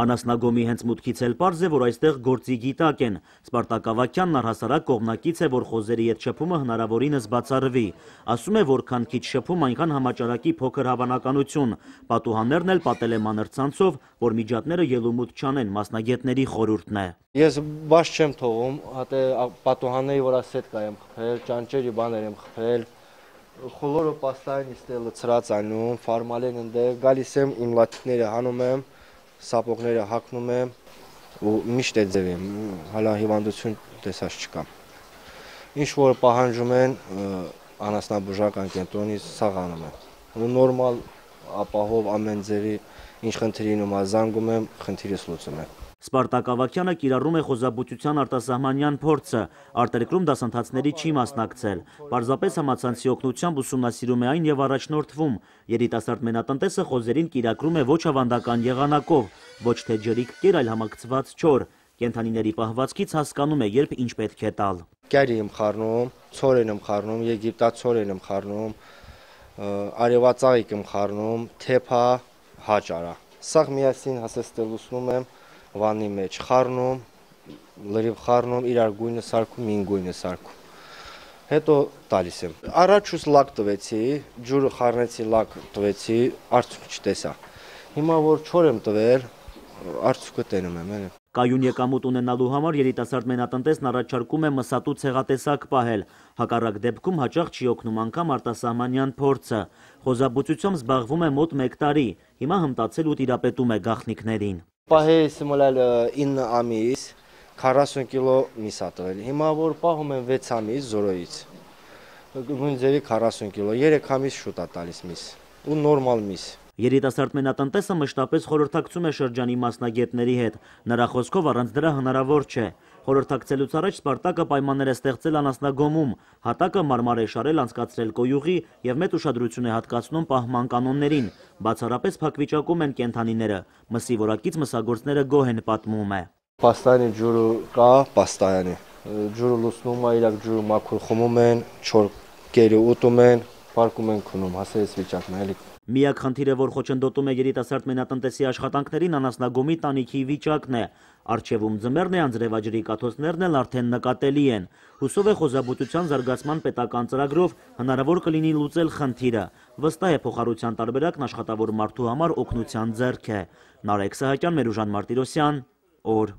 Անասնագոմի հենց մուտքից էլ պարզ է, որ այստեղ գործի գիտակ են։ Սպարտակ Ավակյանն առհասարակ կողմնակից է, որ խոզերի հետ շփումը հնարավորինս բացառվի։ Ասում է, որքան քիչ շփում, այնքան համաճարակի փոքր հավանականություն։ Պատուհաններն էլ պատել է մանր ցանցով, որ միջատները ելումուտ չանեն, մասնագետների խորհուրդն է։ Ես բաց չեմ թողում, հատե պատուհանների վրա սետկա եմ խփել, ճանճերի բաներ եմ խփել, խոլորը պաստային իստե լցրած անում, ֆարմալեն ընդ գալիս եմ իմ լաթիկները հանում եմ, սապոգները հակնում եմ ու միշտ է ձև եմ, հալա հիվանդություն տեսած չկա։ Ինչ որ պահանջում են անասնաբուժական կենտրոնից սաղանում եմ։ Ու նորմալ ապահով ամեն ձևի ինչ խնդրի նոմա զանգում եմ, խնդիրս լուծում եմ։ Սպարտակ Ավակյանը կիրառում է խոզաբուծության արտասահմանյան փորձը, արտերկրում դասընթացների չի մասնակցել։ Պարզապես համացանցի օգնությամբ ուսումնասիրում է այն եւ առաջնորդվում։ Երիտասարդ մենատնտեսը խոզերին կիրակրում է ոչ ավանդական եղանակով, ոչ թե ջրիկ կեր, այլ համակցված չոր։ Կենթանիների պահվածքից հասկանում է, երբ ինչ պետք է տալ։ Կյարի եմ խառնում, ցորեն եմ խառնում, եգիպտացորեն եմ խառնում, արևածաղիկ եմ խառնում, թեփա, հաճարա։ Սաղ միասին հասած ստելուսնում եմ վանի մեջ խառնում, լրիվ խառնում, իրար գույնը սարքում, ին գույնը սարքում։ Հետո տալիս եմ։ Առաջուց լակ տվեցի, ջուրը խառնեցի, լակ տվեցի, արդյունք չտեսա։ Հիմա որ չոր եմ տվել, արդյունքը տենում եմ, էլի։ Կայուն եկամուտ ունենալու համար երիտասարդ մենատնտեսն առաջարկում է մսատու ցեղատեսակ պահել։ Հակառակ դեպքում հաճախ չի օգնում անգամ արտասահմանյան փորձը։ Խոզաբուծությամբ զբաղվում է մոտ 1 տարի։ Հիմա հմտացել ու տիրապետում է գախնիկներին պահեի սիմուլալ 9 ամիս 40 կիլո միս ա տվել։ Հիմա որ պահում եմ 6 ամիս զորոյից։ Նույն ձևի 40 կիլո, 3 ամիս շուտ ա տալիս միս։ Ու նորմալ միս։ Երիտասարդ մենատնտեսը մշտապես խորհրդակցում է շրջանի մասնագետների հետ։ Նրա խոսքով առանց դրա հնարավոր չէ։ Խորհրդակցելուց առաջ Սպարտակը պայմաններ է ստեղծել անասնագոմում, հատակը մարմար է շարել անցկացրել կոյուղի եւ մեծ ուշադրություն է հատկացնում պահման կանոններին։ Բացառապես փակ վիճակում են կենթանիները։ Մսի որակից մսագործները գոհ են պատմում է։ Պաստայանի ջուրը կա, պաստայանի։ Ջուրը լուսնում է, իրակ ջուրը մաքուր խմում են, չոր կերի ուտում են, պարկում են քնում, հասերից վիճակն էլի Միակ խնդիրը, որ խոչընդոտում է երիտասարդ մենատնտեսի աշխատանքներին անասնագոմի տանիքի վիճակն է։ Արջևում ձմեռն է, անձրևաջրի կաթոցներն էլ արդեն նկատելի են։ Հուսով է խոզաբուծության զարգացման պետական ծրագրով հնարավոր կլինի լուծել խնդիրը։ Վստահ է փոխառության տարբերակն աշխատավոր մարդու համար օգնության ձեռք է։ Նարեկ Սահակյան, Մերուժան Մարտիրոսյան, օր